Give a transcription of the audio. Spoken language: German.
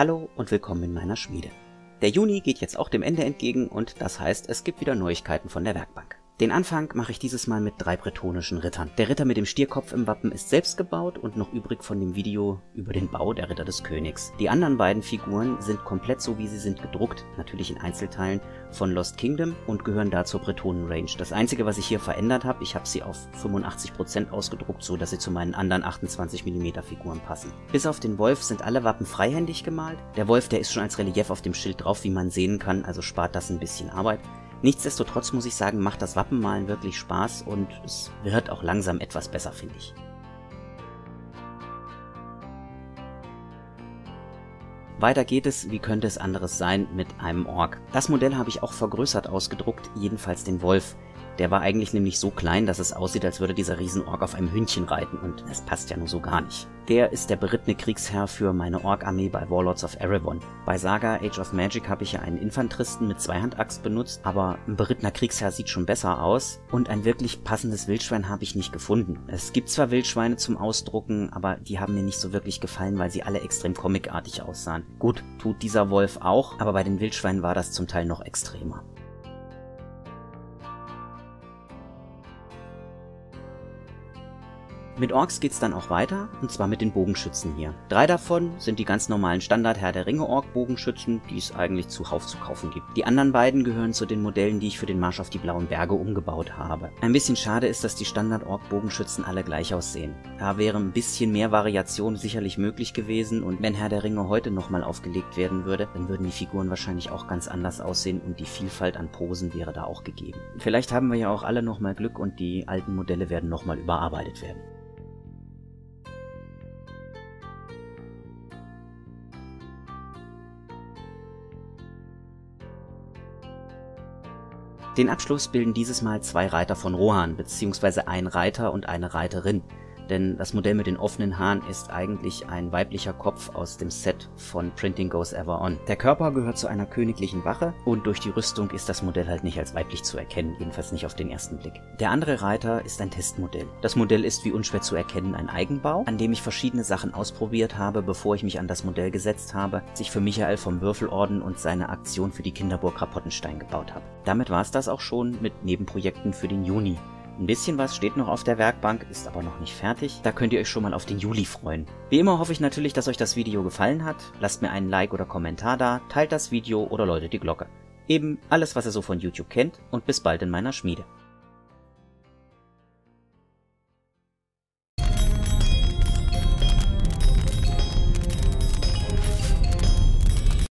Hallo und willkommen in meiner Schmiede. Der Juni geht jetzt auch dem Ende entgegen und das heißt, es gibt wieder Neuigkeiten von der Werkbank. Den Anfang mache ich dieses Mal mit drei bretonischen Rittern. Der Ritter mit dem Stierkopf im Wappen ist selbst gebaut und noch übrig von dem Video über den Bau der Ritter des Königs. Die anderen beiden Figuren sind komplett so wie sie sind gedruckt, natürlich in Einzelteilen, von Lost Kingdom und gehören da zur Bretonen Range. Das einzige, was ich hier verändert habe, ich habe sie auf 85% ausgedruckt, so dass sie zu meinen anderen 28mm Figuren passen. Bis auf den Wolf sind alle Wappen freihändig gemalt. Der Wolf, der ist schon als Relief auf dem Schild drauf, wie man sehen kann, also spart das ein bisschen Arbeit. Nichtsdestotrotz muss ich sagen, macht das Wappenmalen wirklich Spaß und es wird auch langsam etwas besser, finde ich. Weiter geht es, wie könnte es anderes sein, mit einem Ork. Das Modell habe ich auch vergrößert ausgedruckt, jedenfalls den Wolf. Der war eigentlich nämlich so klein, dass es aussieht, als würde dieser Riesenork auf einem Hündchen reiten und es passt ja nur so gar nicht. Der ist der berittene Kriegsherr für meine Ork-Armee bei Warlords of Erebon. Bei Saga Age of Magic habe ich ja einen Infanteristen mit Zweihandaxt benutzt, aber ein berittener Kriegsherr sieht schon besser aus und ein wirklich passendes Wildschwein habe ich nicht gefunden. Es gibt zwar Wildschweine zum Ausdrucken, aber die haben mir nicht so wirklich gefallen, weil sie alle extrem comicartig aussahen. Gut, tut dieser Wolf auch, aber bei den Wildschweinen war das zum Teil noch extremer. Mit Orks geht's dann auch weiter, und zwar mit den Bogenschützen hier. Drei davon sind die ganz normalen Standard-Herr der Ringe-Ork-Bogenschützen, die es eigentlich zuhauf zu kaufen gibt. Die anderen beiden gehören zu den Modellen, die ich für den Marsch auf die Blauen Berge umgebaut habe. Ein bisschen schade ist, dass die Standard-Ork-Bogenschützen alle gleich aussehen. Da wäre ein bisschen mehr Variation sicherlich möglich gewesen, und wenn Herr der Ringe heute nochmal aufgelegt werden würde, dann würden die Figuren wahrscheinlich auch ganz anders aussehen und die Vielfalt an Posen wäre da auch gegeben. Vielleicht haben wir ja auch alle nochmal Glück und die alten Modelle werden nochmal überarbeitet werden. Den Abschluss bilden dieses Mal zwei Reiter von Rohan, beziehungsweise ein Reiter und eine Reiterin denn das Modell mit den offenen Haaren ist eigentlich ein weiblicher Kopf aus dem Set von Printing Goes Ever On. Der Körper gehört zu einer königlichen Wache und durch die Rüstung ist das Modell halt nicht als weiblich zu erkennen, jedenfalls nicht auf den ersten Blick. Der andere Reiter ist ein Testmodell. Das Modell ist wie unschwer zu erkennen ein Eigenbau, an dem ich verschiedene Sachen ausprobiert habe, bevor ich mich an das Modell gesetzt habe, sich für Michael vom Würfelorden und seine Aktion für die Kinderburg Rapottenstein gebaut habe. Damit war es das auch schon mit Nebenprojekten für den Juni. Ein bisschen was steht noch auf der Werkbank, ist aber noch nicht fertig. Da könnt ihr euch schon mal auf den Juli freuen. Wie immer hoffe ich natürlich, dass euch das Video gefallen hat. Lasst mir einen Like oder Kommentar da, teilt das Video oder läutet die Glocke. Eben alles, was ihr so von YouTube kennt und bis bald in meiner Schmiede.